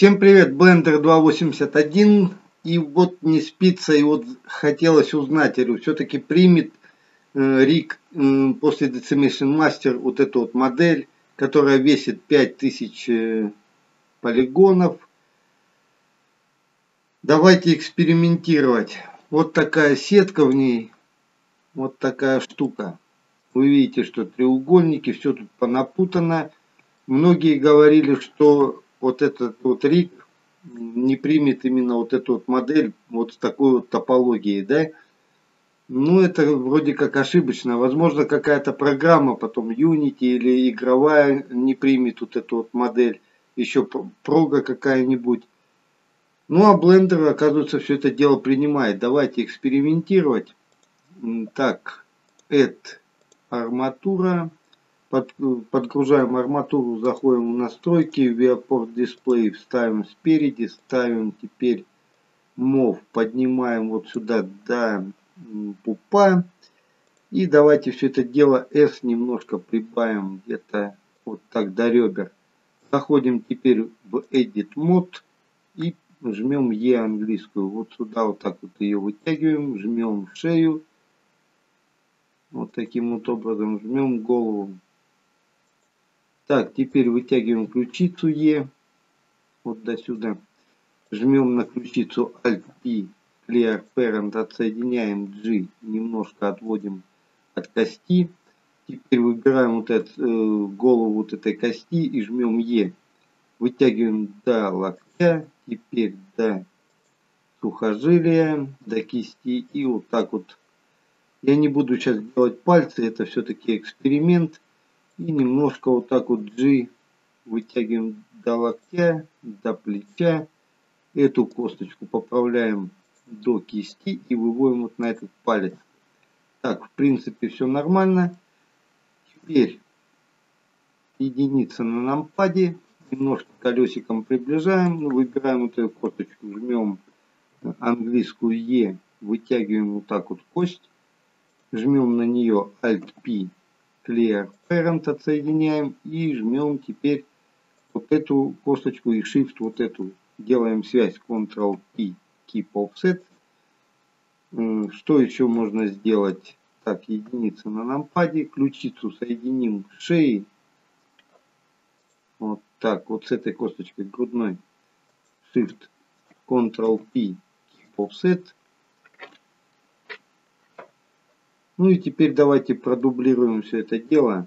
Всем привет, Blender 2.81. И вот не спится, и вот хотелось узнать, все-таки примет э, Рик э, после Decimation Master вот эту вот модель, которая весит 5000 э, полигонов. Давайте экспериментировать. Вот такая сетка в ней, вот такая штука. Вы видите, что треугольники, все тут понапутано. Многие говорили, что вот этот вот рик не примет именно вот эту вот модель вот с такой вот топологией, да. Ну, это вроде как ошибочно. Возможно, какая-то программа, потом Unity или игровая не примет вот эту вот модель. Еще прога какая-нибудь. Ну, а Blender, оказывается, все это дело принимает. Давайте экспериментировать. Так, add арматура. Под, подгружаем арматуру, заходим в настройки, Viewport Display ставим спереди, ставим теперь MOV, поднимаем вот сюда до пупа. И давайте все это дело S немножко прибавим где-то вот так до ребер. Заходим теперь в Edit Mode и жмем E английскую. Вот сюда вот так вот ее вытягиваем, жмем шею. Вот таким вот образом жмем голову. Так, теперь вытягиваем ключицу Е. Вот до сюда. Жмем на ключицу Alt-P. Clear Parent. Отсоединяем G. Немножко отводим от кости. Теперь выбираем вот эту, э, голову вот этой кости и жмем Е. Вытягиваем до локтя. Теперь до сухожилия, до кисти. И вот так вот. Я не буду сейчас делать пальцы. Это все-таки эксперимент. И немножко вот так вот G вытягиваем до локтя, до плеча. Эту косточку поправляем до кисти и выводим вот на этот палец. Так, в принципе, все нормально. Теперь единица на нампаде. Немножко колесиком приближаем. Ну, выбираем вот эту косточку, жмем английскую E, вытягиваем вот так вот кость. Жмем на нее Alt-P Clear Parent отсоединяем и жмем теперь вот эту косточку и Shift вот эту. Делаем связь Ctrl-P Keep Offset. Что еще можно сделать? Так, единица на нампаде. Ключицу соединим с шеей. Вот так, вот с этой косточкой грудной. Shift Ctrl-P Keep Offset. Ну и теперь давайте продублируем все это дело.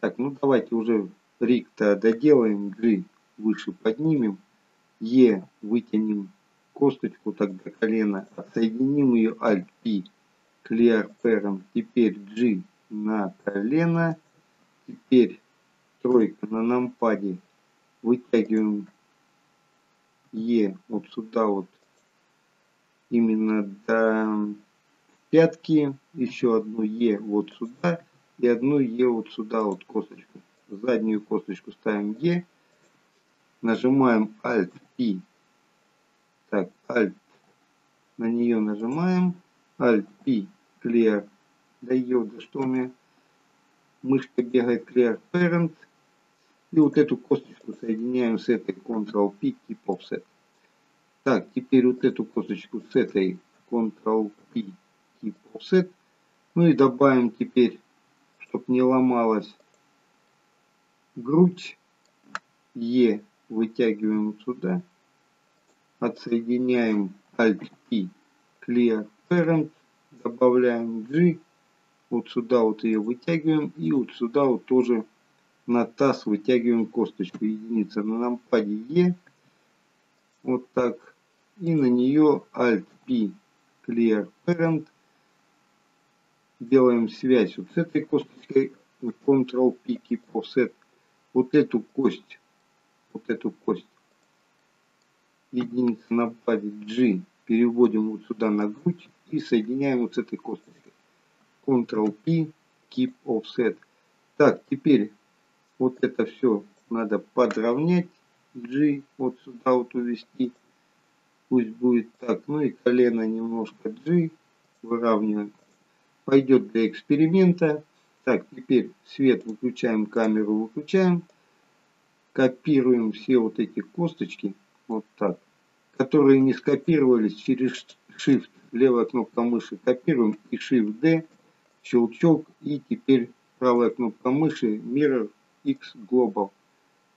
Так, ну давайте уже рик-то доделаем, G выше поднимем, E вытянем косточку до колена, отсоединим ее Alt-P, Clear Parent, теперь G на колено, теперь тройка на нампаде, вытягиваем E вот сюда вот именно до пятки, еще одну Е вот сюда и одну Е вот сюда вот косточку. Заднюю косточку ставим Е, нажимаем Alt P, так Alt, на нее нажимаем, Alt P Clear, да ее, да что у меня, мышка бегает Clear Parent, и вот эту косточку соединяем с этой Ctrl P Keep Offset. Так, теперь вот эту косточку с этой Ctrl-P Keep Offset. Ну и добавим теперь, чтобы не ломалась грудь. E вытягиваем сюда. Отсоединяем Alt-P Clear Parent. Добавляем G. Вот сюда вот ее вытягиваем. И вот сюда вот тоже на таз вытягиваем косточку. Единица на нампаде E. Вот так и на нее Alt-P Clear Parent. Делаем связь вот с этой косточкой, Ctrl-P Keep Offset. Вот эту кость, вот эту кость, единица на базе G, переводим вот сюда на грудь и соединяем вот с этой косточкой. Ctrl-P Keep Offset. Так, теперь вот это все надо подровнять. G вот сюда вот увести. Пусть будет так. Ну и колено немножко G. Выравниваем. Пойдет для эксперимента. Так, теперь свет выключаем, камеру выключаем. копируем все вот эти косточки, вот так, которые не скопировались через Shift, левая кнопка мыши, копируем и Shift D, щелчок и теперь правая кнопка мыши Mirror X Global.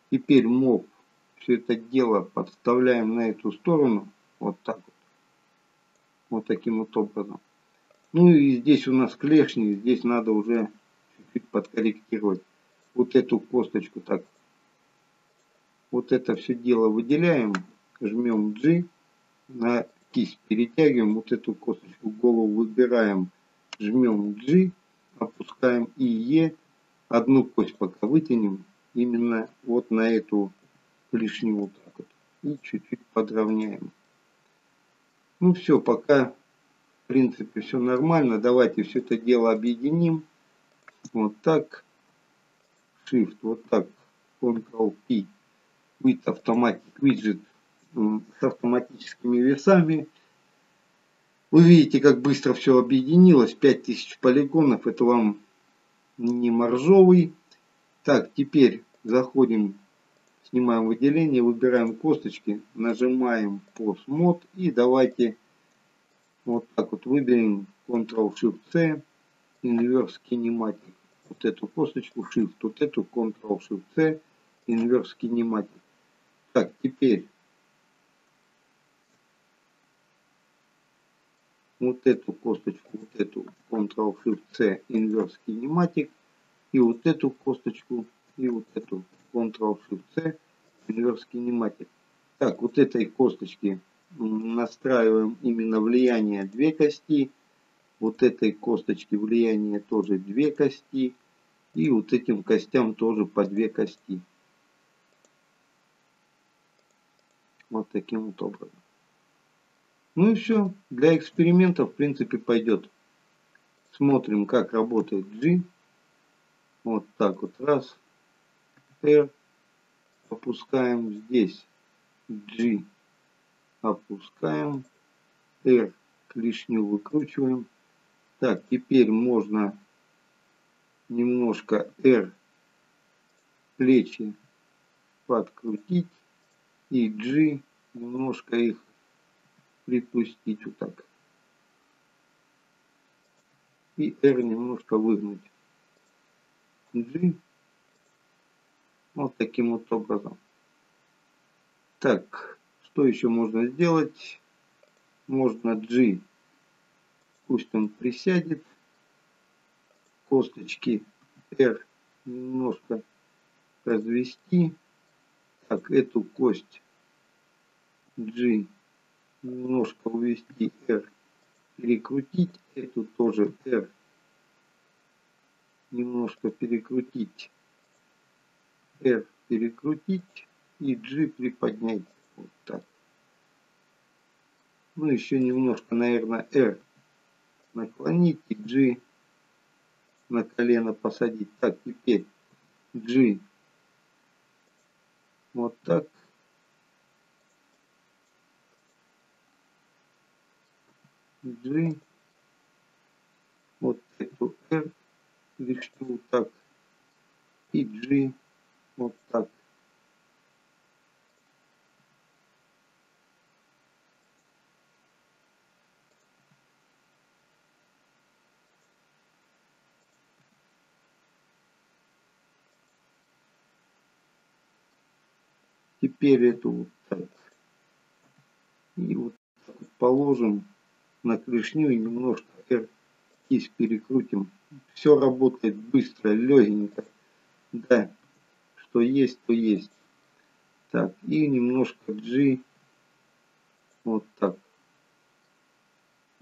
Теперь Mob все это дело подставляем на эту сторону, вот так вот, вот таким вот образом. Ну и здесь у нас клешни, здесь надо уже чуть-чуть подкорректировать вот эту косточку так. Вот это все дело выделяем, жмем G, на кисть перетягиваем, вот эту косточку голову выбираем, жмем G, опускаем и E, одну кость пока вытянем, именно вот на эту лишнюю вот так вот, и чуть-чуть подровняем. Ну все, пока в принципе все нормально, давайте все это дело объединим, вот так, Shift, вот так, Ctrl-P, With Automatic Widget с автоматическими весами. Вы видите, как быстро все объединилось. 5000 полигонов. Это вам не моржовый. Так, теперь заходим, снимаем выделение, выбираем косточки, нажимаем Post Mode и давайте вот так вот выберем Ctrl-Shift-C, Inverse Kinematic. Вот эту косточку Shift, вот эту Ctrl-Shift-C, Inverse Kinematic. Так, теперь вот эту косточку, вот эту Ctrl-Shift-C Inverse Kinematic и вот эту косточку и вот эту Ctrl-Shift-C Inverse Kinematic. Так, вот этой косточки настраиваем именно влияние две кости. Вот этой косточки влияние тоже две кости. И вот этим костям тоже по две кости. Вот таким вот образом. Ну и все. Для эксперимента в принципе пойдет. Смотрим, как работает G. Вот так вот. Раз. R. Опускаем здесь. G. Опускаем. R. Клешню выкручиваем. Так, теперь можно немножко R плечи подкрутить и G немножко их припустить вот так. И R немножко выгнуть. G. Вот таким вот образом. Так, что еще можно сделать? Можно G. Пусть он присядет. Косточки R немножко развести. Так, эту кость G немножко увести R, перекрутить эту тоже R, немножко перекрутить R, перекрутить и G приподнять вот так. Ну еще немножко, наверное, R наклонить и G на колено посадить. Так, теперь G вот так G, вот эту R вот так, и G вот так. Теперь эту вот так. И вот так вот положим на клешню и немножко кисть перекрутим. Все работает быстро, легенько. Да, что есть, то есть. Так, и немножко G. Вот так.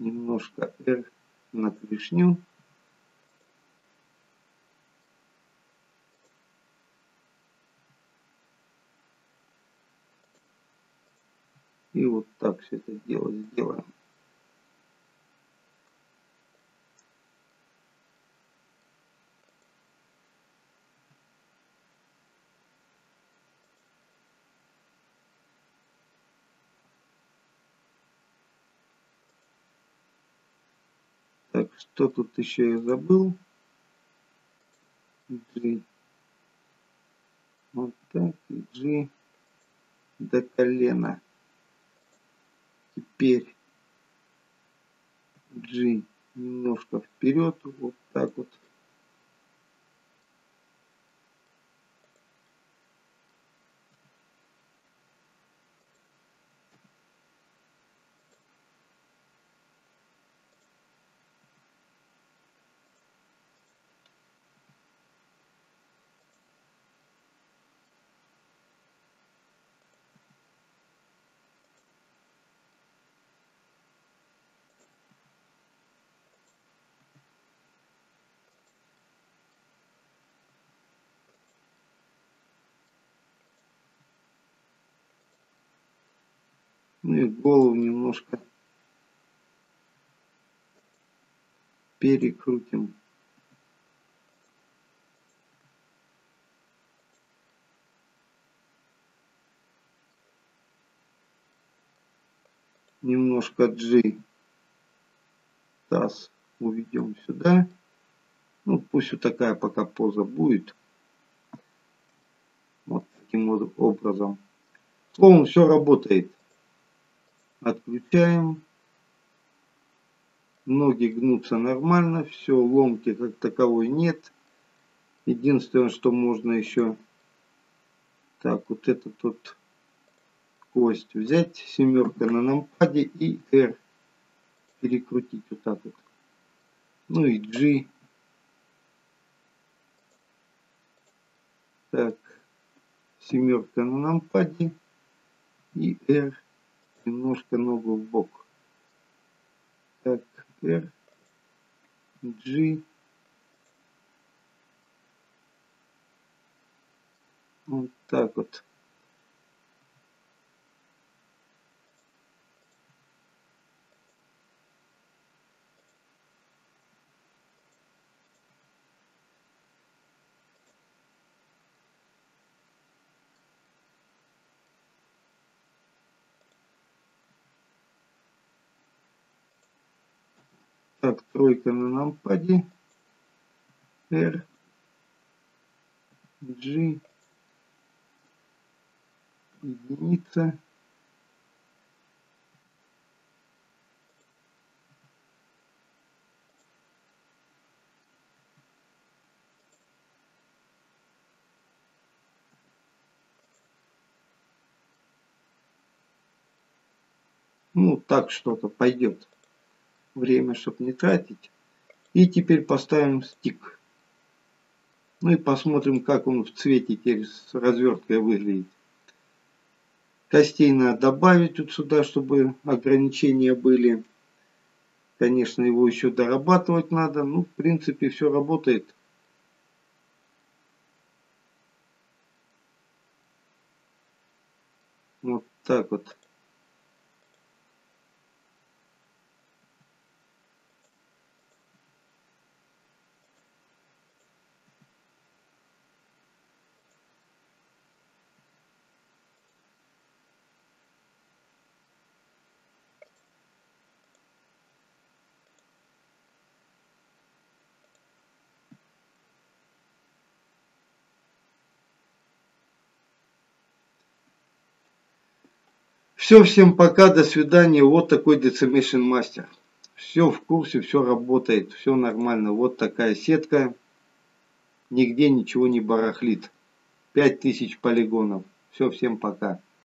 Немножко R на клешню. И вот так все это дело сделаем. Так, что тут еще я забыл? Вот так. И G до колена. Теперь G немножко вперед. Вот так вот. Голову немножко перекрутим. Немножко G таз уведем сюда. Ну, пусть вот такая пока поза будет. Вот таким вот образом. Словом, все работает. Отключаем. Ноги гнутся нормально. Все, ломки как таковой нет. Единственное, что можно еще... Так, вот этот вот кость взять. Семерка на нампаде и R. Перекрутить вот так вот. Ну и G. Так, семерка на нампаде и R немножко ногу в бок. Так, R, G. Вот так вот. Так, тройка на нампаде. R. G. Единица. Ну, так что-то пойдет время, чтобы не тратить. И теперь поставим стик. Ну и посмотрим, как он в цвете теперь с разверткой выглядит. Костей надо добавить вот сюда, чтобы ограничения были. Конечно, его еще дорабатывать надо. Ну, в принципе, все работает. Вот так вот. Все, всем пока, до свидания. Вот такой Decimation Master. Все в курсе, все работает, все нормально. Вот такая сетка. Нигде ничего не барахлит. 5000 полигонов. Все, всем пока.